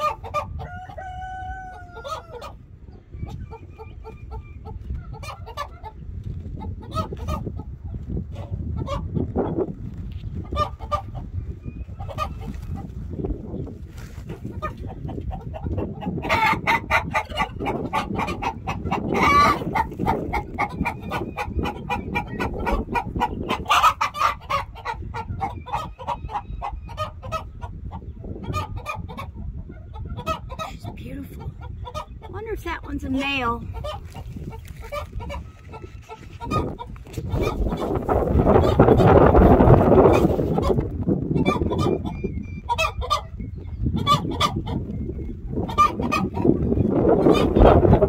Ha ha ha! beautiful. I wonder if that one's a male.